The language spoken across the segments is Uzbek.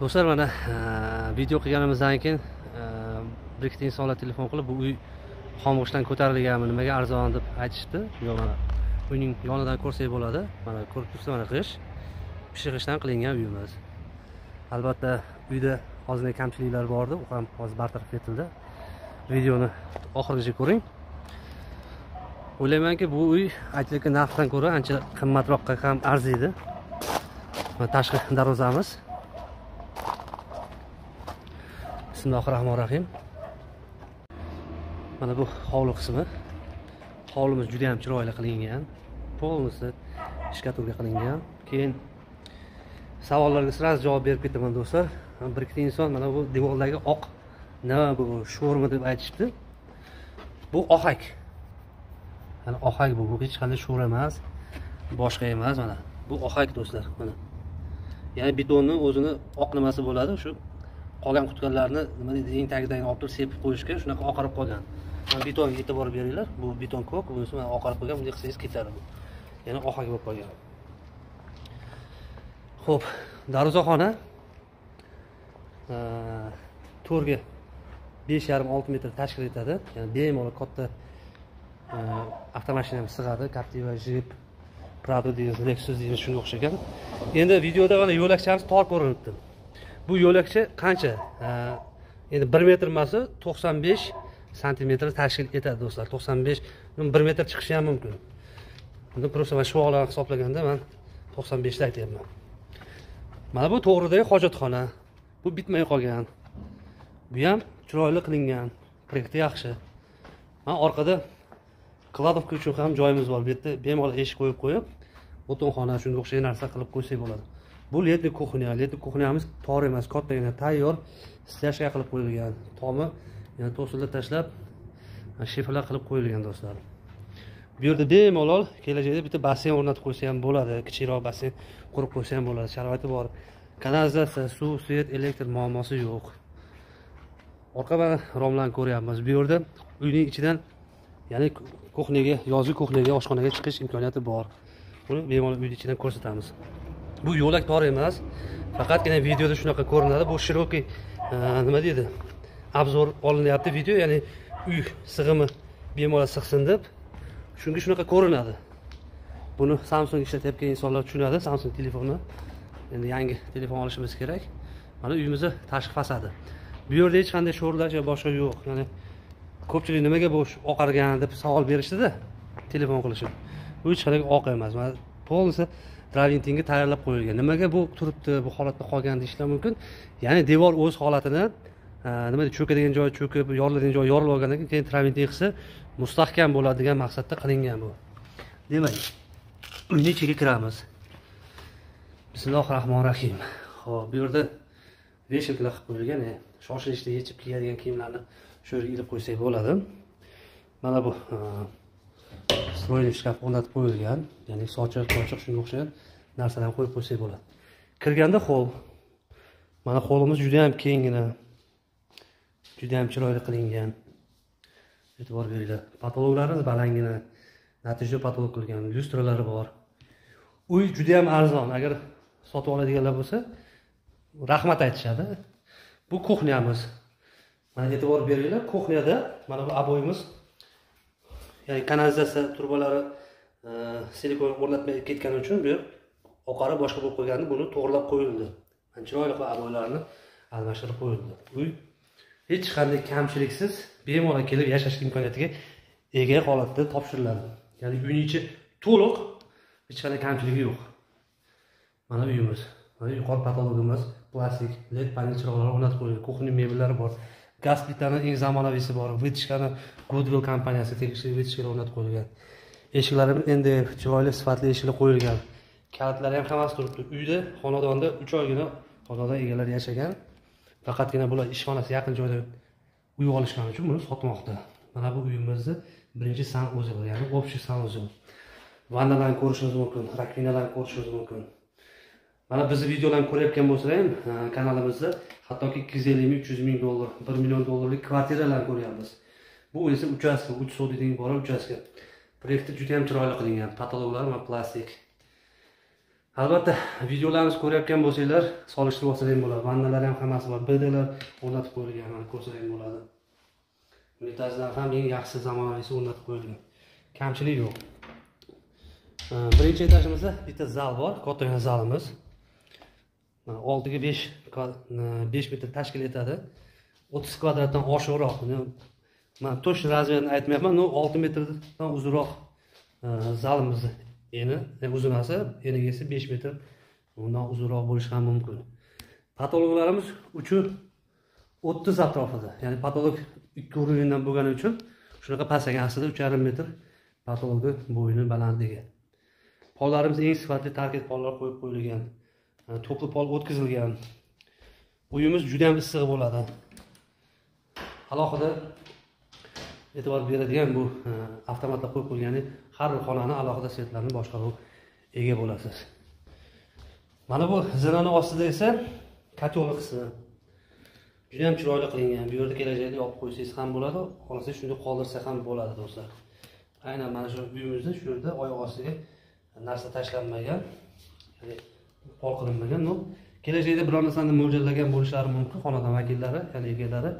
do'stlar mana e, video qilganimizdan keyin e, bir ikkita insonlar telefon qilib bu uy xomg'ishdan ko'tarilganmi nimaga arzon deb aytishdi. Yo mana uyning yonidan ko'rsak bo'ladi. Mana ko'rib turibsiz mana g'isht pishig'ishdan qilingan uyimiz. Albatta uyda ozgina kamchiliklar bor edi u ham hozir bartaraf etildi. Videoni oxirigacha ko'ring. O'ylaymanki bu uy aytilayotgan narxdan ko'ra ancha qimmatroqqa ham arziydi. Tashqi darvozamiz. Bismillahi rohmanir rohim mana bu hovli qismi. Hovlimiz juda yam chiroyli qilingan. Полностью shkatulka qilingan. Keyin savollarga сразу javob berib ketaman do'stlar. Bir ikkita inson mana bu devordagi oq nima bu sho'rmi deb aytishibdi. Bu ohak. Mana ohak bu. Bu hech qanday sho'r emas boshqa emas mana. Bu ohak do'stlar mana. Ya'ni betonni o'zini oq nimasi bo'ladi shu qolgan qutganlarni nima deydi eng tagidan olib turib sepib qo'yishga shunaqa oqarib qolgan. Mana betonga e'tibor beringlar. Bu beton ko'k bunisi mana oqarib qolgan bunday qilsangiz ketadi bu ya'ni ohak bo'lib qolgan. Ho'p darvozaxona e, to'rga besh yarim olti metr tashkil etadi. Ya'ni bemalol katta e, avtomashina ham sig'adi captiva jip prado deymiz lexus deymiz shunga o'xshagan. Endi videoda mana yo'lakchamiz tor ko'rinibdi. Bu yo'lakcha qancha? Endi bir metr emasu to'qson besh santimetr tashkil etadi do'stlar. To'qson besh bir metr chiqishi ham mumkin. Endi просто mana shu holatni hisoblaganda man to'qson beshni aytyapman. Mana bu to'g'ridagi hojatxona. Bu bitmay qolgan. Bu ham chiroyli qilingan. Проекti yaxshi. Mana orqada kladovka uchun ham joyimiz bor. Bu yerda bemalol eshik qo'yib qo'yib o'tinxona shunga o'xshagan narsa qilib qo'ysak bo'ladi. Bu letniy kuxnya letniy kuxnyamiz tor emas kattagina tayyor stяжка qilib qo'yilgan tomi yana to'sinlar tashlab shifrlar qilib qo'yilgan do'stlar. Bu yerda bemalol kelajakda bitta basseyn o'rnatib qo'ysa ham bo'ladi kichikroq basseyn qurib qo'ysa ham bo'ladi sharoiti bor. Kanalizatsiya suv svet elektr muammosi yo'q. Orqa mana romlarni ko'ryapmiz. Bu yerda uyning ichidan ya'ni kuxnyaga yozgi kuxnyaga oshxonaga chiqish imkoniyati bor. Buni bemalol uyni ichidan ko'rsatamiz. Bu yo'lak tor emas. Faqatgina videoda shunaqa ko'rinadi. Bu широкий e, nima deydi? Obzor olinyapti video ya'ni uy sig'imi bemalol sig'sin deb. Shunga shunaqa ko'rinadi. Buni samsung ishlatayotgan insonlar tushunadi samsung telefonni endi yangi telefon olishimiz kerak. Mana uyimizni tashqi fasadi. Bu yerda hech qanday sho'rlash yo boshqa yo'q. Ya'ni ko'pchilik nimaga bu oqargan deb savol berishdida telefon qilishib. Bu hech qanday oq emas. Mana полностью draventinga tayyorlab qo'yilgan. Nimaga bu turibdi bu holatda qolgan deyishlar mumkin? Ya'ni devor o'z holatini e, nima deydi cho'kadigan joyi cho'kib yoriladigan joyi yorilib olgandan keyin keyin traventin qilsa mustahkam bo'ladi degan maqsadda qilingan bu. Demak uyni ichiga kiramiz. Bismillahi rohmanir rohim ho'p bu yerda veshelkalar qilib qo'yilgan e, shoshilishda yechib kiyadigan kiyimlarni shu yerga ilib qo'ysak bo'ladi. Mana bu e, stroyli shkaf o'rnatib qo'yilgan ya'ni sochiq sochiq shunga o'xshagan narsalarni qo'yib qo'ysak bo'ladi. Kirganda hol. Mana holimiz judayam kenggina judayam chiroyli qilingan. E'tibor beringlar patologlarimiz balangina natija patolog qilgan lyustralari bor. Uy judayam arzon. Agar sotib oladiganlar bo'lsa rahmat aytishadi. Bu kuxnyamiz. Mana e'tibor beringlar kuxnyada mana bu обоyimiz ya'ni kanalizatsiya turbalari e, silikon o'rnatmay ketgani uchun bu yer oqarib boshqa bo'lib qolgandi buni to'g'irlab qo'yildi. Chiroyli qilib abo'ylarni almashtirib qo'yildi. Uy hech qanday kamchiliksiz bemalol kelib yashash imkoniyatiga ega holatda topshiriladi. Ya'ni uyni ichi to'liq hech qanday kamchiligi yo'q. Mana uyimiz mana yuqori patologimiz plastik led panel chiroqlari o'rnatib qo'yilgan kuxni mebellari bor. Gaz plitani eng zamonaviysi bor vытяжкani goodwill kompaniyasi tegishli vытяжкаlar o'rnatib qo'yilgan. Eshiklari endi chiroyli sifatli eshiklar qo'yilgan. Kalitlari ham hammasi turibdi. Uyda xonadonda uch oygina xonadon egalari yashagan. Faqatgina bular ishxonasi yaqin joyda uy olishgani uchun buni sotmoqda. Mana bu uyimizni birinchi san o'zi ya'ni общий sanuzel vannalarni ko'rishingiz mumkin rakvinalarni ko'rishingiz mumkin. Mana bizni videolarni ko'rayotgan bo'lsalar ham kanalimizda hattoki ikki yuz ellik ming uch yuz ming dollar bir million dollarlik kvartiralarni ko'ryapmiz. Bu esa uchastka uch sotiydan iborat uchastka. Proyekti juda yam chiroyli qilingan patologlar va plastik. Albatta videolarimizni ko'rayotgan bo'lsanglar solishtirib olsanglar ham bo'ladi. Vannalar ham hammasi bor bdlar o'rnatib qo'yilgan mana ko'rsalar bo'ladi. Unitazlar ham eng yaxshisi zamonaviysi o'rnatib qo'yilgan. Kamchilik yo'q. Birinchi etajimizda bitta zal bor kattagina zalimiz. Oltiga besh besh metr tashkil etadi. O'ttiz kvadratdan oshiqroq. Man точно razmerini aytmayapman но olti metrdan uzunroq e, zalimizni eni e, uzunasi eniga esa besh metr undan uzunroq bo'lishi ham mumkin. Patologlarimiz uchi o'ttiz atrofida. Ya'ni patolog ikki уровеньdan bo'lgani uchun shunaqa pastlagan aslida uch yarim metr patologni bo'yni balandligi. Pollarimiz eng sifatli tarkib pollar qo'yib qo'yilgan. To'pli pol o'tkazilgan. Uyimiz juda issiq bo'ladi. Alohida e'tibor beradigan bu avtomatlar qo'yib qo'yilgan har bir xonani alohida svetlarni boshqaruv ega bo'lasiz. Mana bu zinani ostida esa kotel qismi. Juda ham chiroyli qilingan. Bu yerda kelajakda yopib qo'ysangiz ham bo'ladi xohlasangiz shunday qoldirsa ham bo'ladi do'stlar. Aynan mana shu uyimizni shu yerda oyoq ostiga narsa tashlanmagan. Qo'l qilinmagan. Kelajakda biror narsani mo'ljallagan bo'lishlari mumkin xonadon vakillari ya'ni egalari.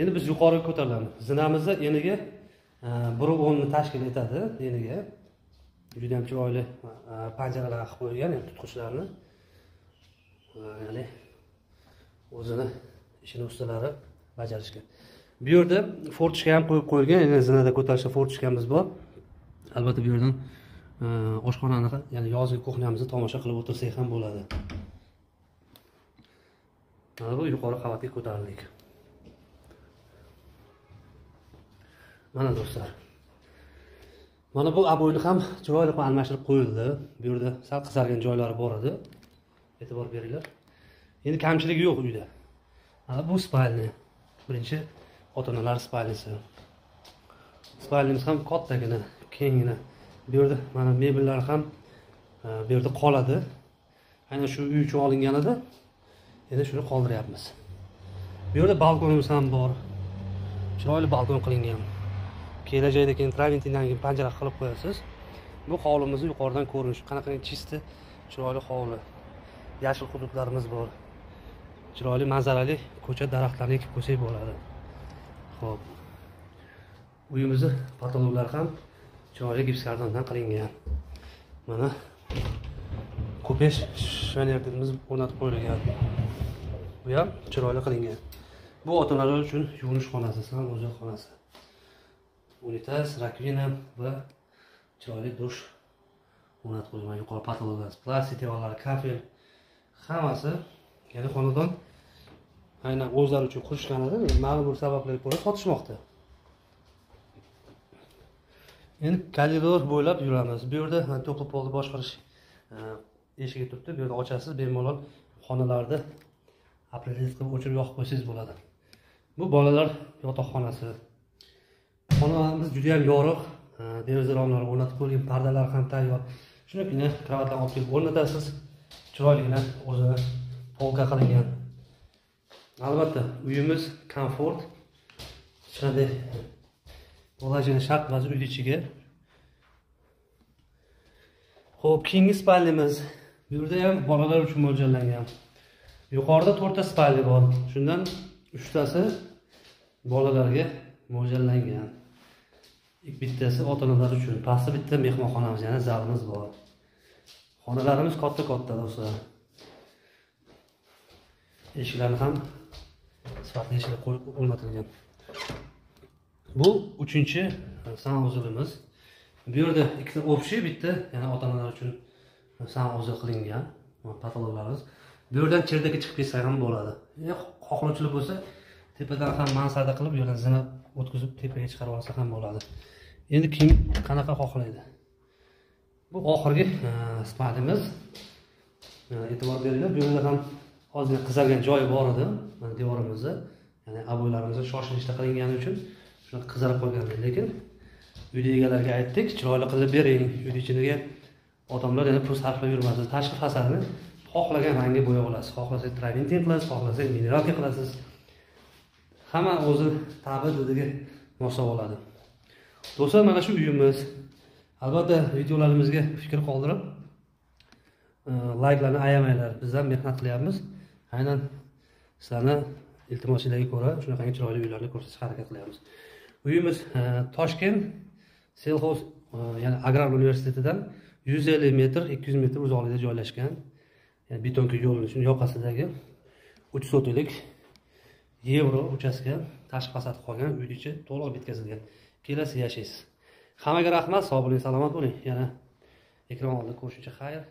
Endi biz yuqoriga ko'tarilamiz. Zinamizni eniga e, bir o'nni tashkil etadi eniga judayam chiroyli e, panjaralar qilib qo'yilgan tutqichlarni. E, ya'ni o'zini ishini ustalari bajarishgan. Bu yerda fortishka ham qo'yib qo'yilgan ya'ni zinada ko'tarishda fortishkamiz bor. Albatta bu yerdan Э, oshxonani ya'ni yozgi kuxnyamizni tomosha qilib o'tirsak ham bo'ladi. Mana bu yuqori qavatga ko'tarildik. Mana do'stlar mana bu abo'yni ham chiroyli qilib almashtirib qo'yildi. Bu yerda sal qizargan joylari bor edi. E'tibor beringlar. Endi kamchiligi yo'q uyda. Mana bu spalni birinchi ota onalar spalnisi. Spalnimiz ham kattagina kenggina bu yerda mana mebellar ham e, bu yerda qoladi. Aynan shu uy uchun olingan edi endi shuni qoldiryapmiz. Bu yerda balkonimiz ham bor. Chiroyli balkon qilingan. Kelajakda keyin traventindan keyin panjara qilib qo'yasiz. Bu hovlimizni yuqoridan ko'rinishi qanaqa chisti chiroyli hovli. Yashil hududlarimiz bor. Chiroyli manzarali ko'cha daraxtlarni ekib qo'ysak bo'ladi. Ho'p uyimizni patologlar ham chiroyli gipslardan qilingan mana. Kupesh shvanerimiz o'rnatib qo'yilgan. Bu ham chiroyli qilingan bu ota onalar uchun yuvinish xonasi san'at xonasi. Unitaz rakvina va chiroyli dush o'rnatib qo'yilgan yuqori patologlar plastik devorlari kafel hammasi ya'ni xonadon. Aynan o'zlari uchun qurishgan edi. Ma'lum bir sabablarga ko'ra sotishmoqda. Endi koridor bo'ylab yuramiz. Bu yerda to'pli polni boshqarish e, eshigi turibdi. Bu yerda ochasiz bemalol xonalarni определить qilib o'chirib yoqib qo'ysangiz bo'ladi. Bu bolalar yotoqxonasi. Xonamiz judayam yorug' e, deraza romlari o'rnatib qo'yilgan pardalar ham tayyor. Shunaqagina kravatlarni olib kelib o'rnatasiz chiroyligina o'zini polka qilingan. Albatta uyimiz komfort. Hech qanday положение shart emas uyni ichiga. Ho'p keyingi spalnimiz. Bu yerda ham bolalar uchun mo'ljallangan. Yuqorida to'rtta spalni bor. Shundan uchtasi bolalarga mo'ljallangan. Bittasi ota onalar uchun pastda bitta mehmonxonamiz ya'ni zalimiz bor. Xonalarimiz katta katta do'stlar eshiklarni ham sifatli eshiklar qo'yib o'rnatilgan. Bu uchinchi e, sanuzilimiz bu yerda ikkita общий bitta yana ota onalar uchun e, sanuzil qilingan e, patologlarimiz. Bu yerdan cherdaka chiqib ketsa ham bo'ladi. Xohlovchilar bo'lsa tepadan ham mansarda qilib bu yerdan zina o'tkazib tepaga chiqarib olsa ham bo'ladi. Endi kim qanaqa xohlaydi? Bu oxirgi e, e'tibor beringlar bu yerda ham ozgina qizargan joyi bor edi devorimizni ya'ni ob'oylarimizni shoshilishda qilingani uchun. Shunaqa qizarib qolgan lekin uyni egalariga aytdik chiroyli qilib bering. Uyni ichiga odamlar yana pul sarflab yurmasin. Tashqi fasadni xohlagan rangga bo'yab olasiz. Xohlasangiz traventin qilasiz xohlasangiz mineralka qilasiz. Hamma o'zi tabi didiga moslab oladi do'stlar mana shu uyimiz. Albatta videolarimizga fikr qoldirib e, layklarni ayamanglar. Biz ham mehnat qilyapmiz. Aynan sizlarni iltimosinglarga ko'ra shunaqangi chiroyli uylarni ko'rsatishga harakat qilyapmiz. Uyimiz e, toshkent selxoz e, ya'ni agrar universitetidan yuz ellik metr ikki yuz metr uzoqlikda joylashgan yani betonka yo'lni shuni yoqasidagi uch sotlik yevro uchastka tashqi fasadi qolgan uyni ichi to'liq bitkazilgan. Kelasiz yashaysiz. Hammaga rahmat sog' bo'ling salomat bo'ling. Yana ekran oldida ko'rishguncha xayr.